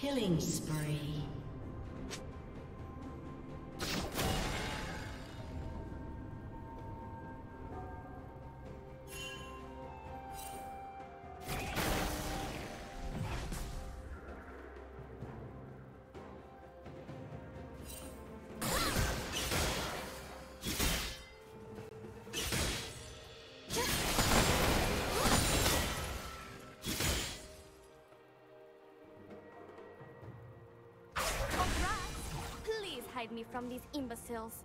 Killing spree. Me from these imbeciles.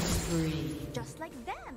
Spree. Just like them.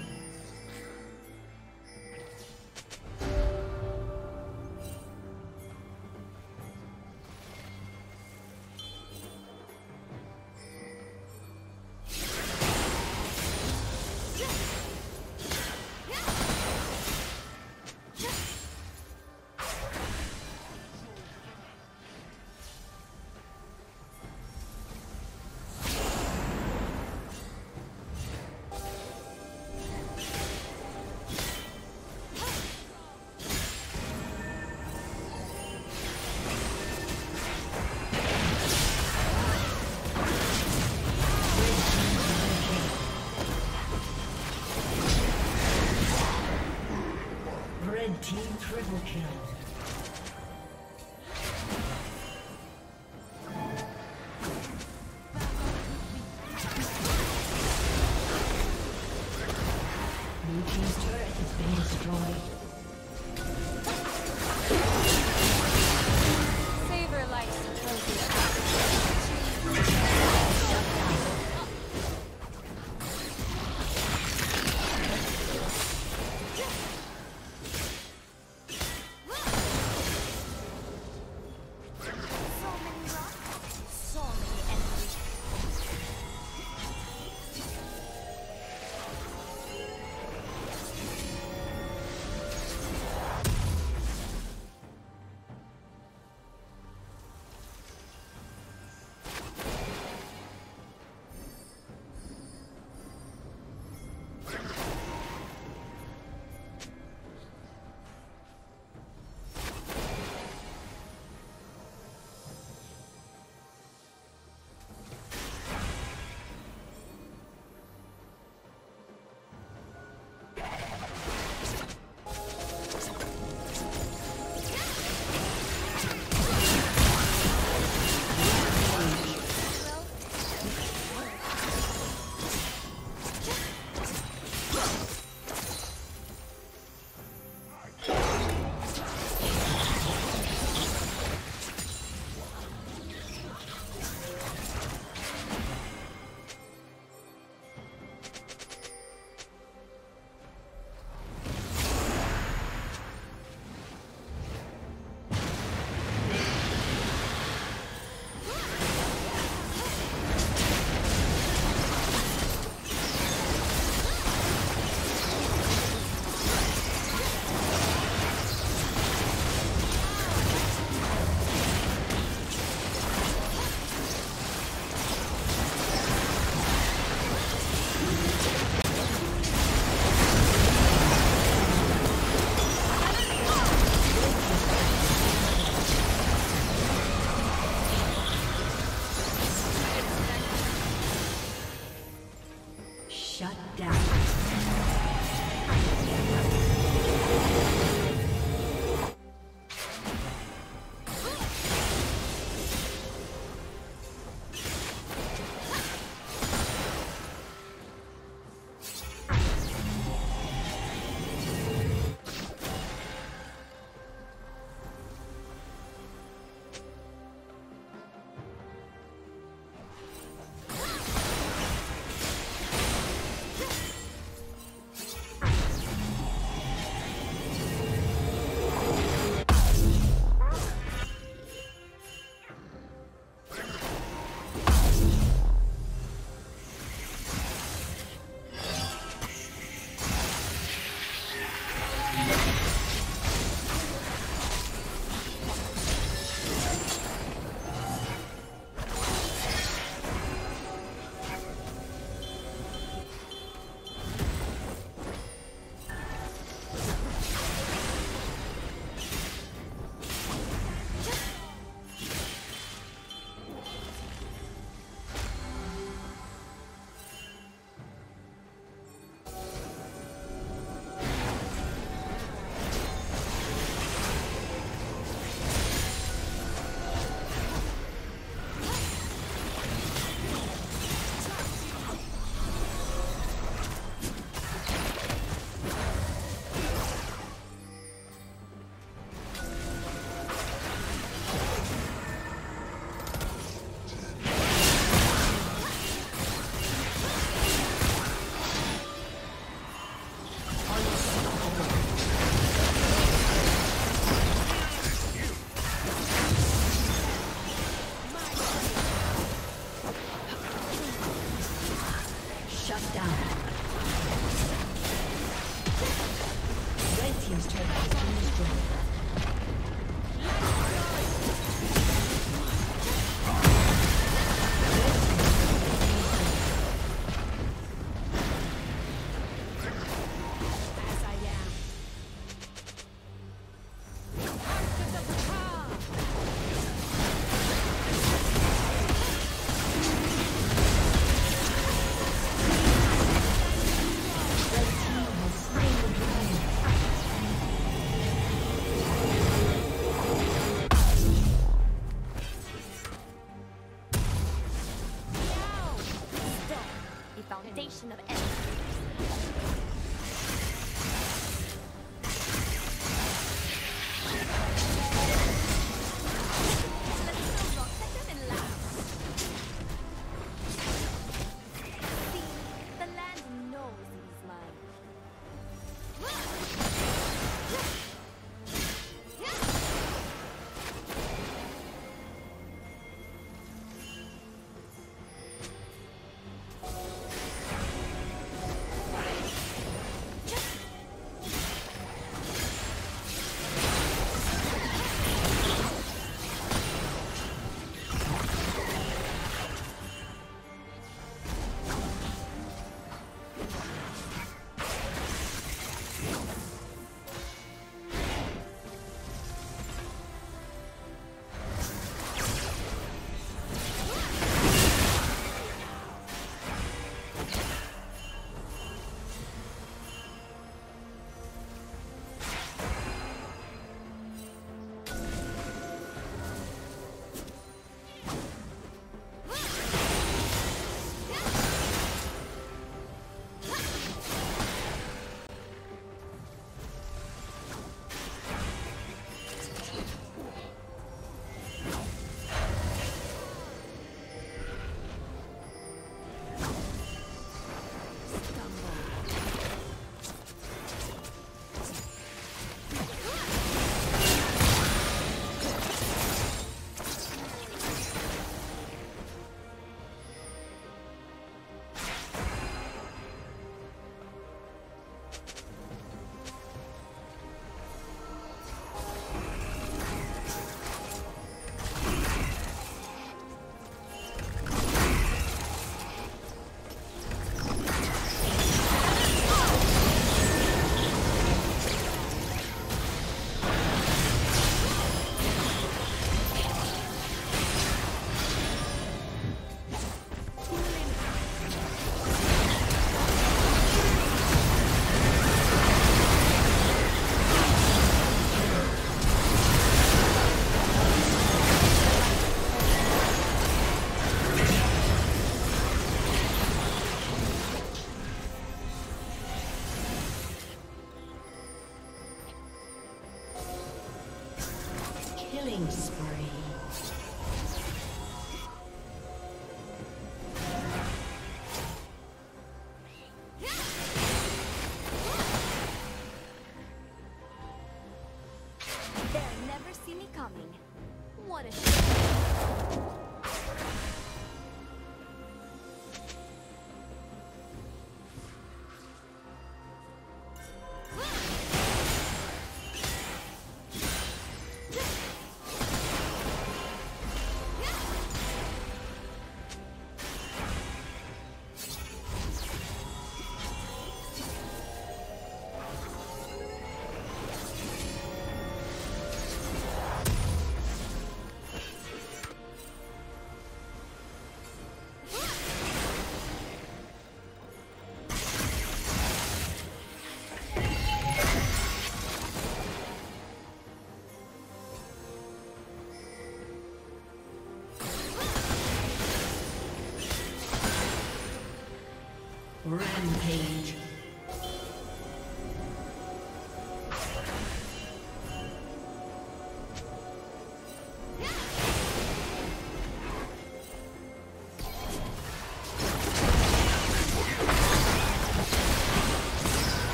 Team triple kill. down.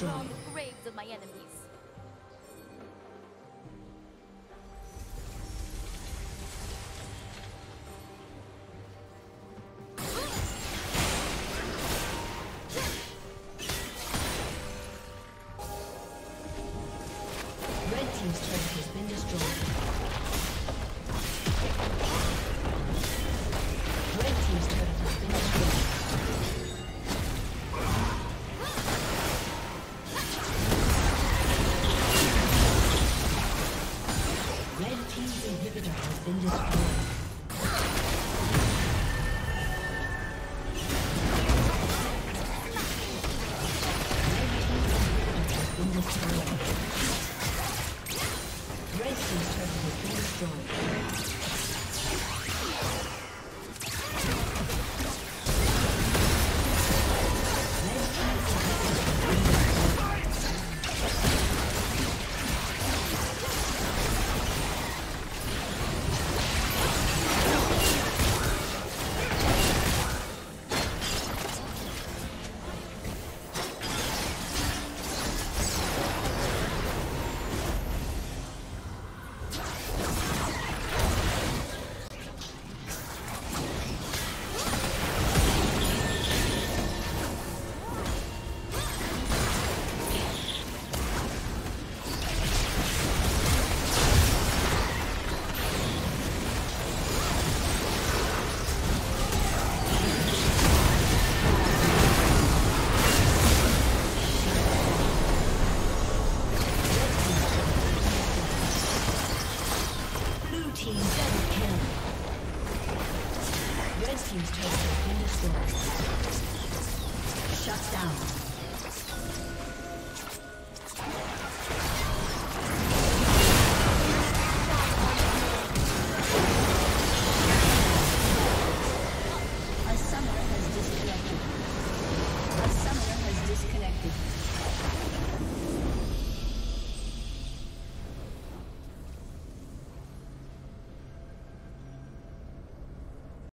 Has been destroyed.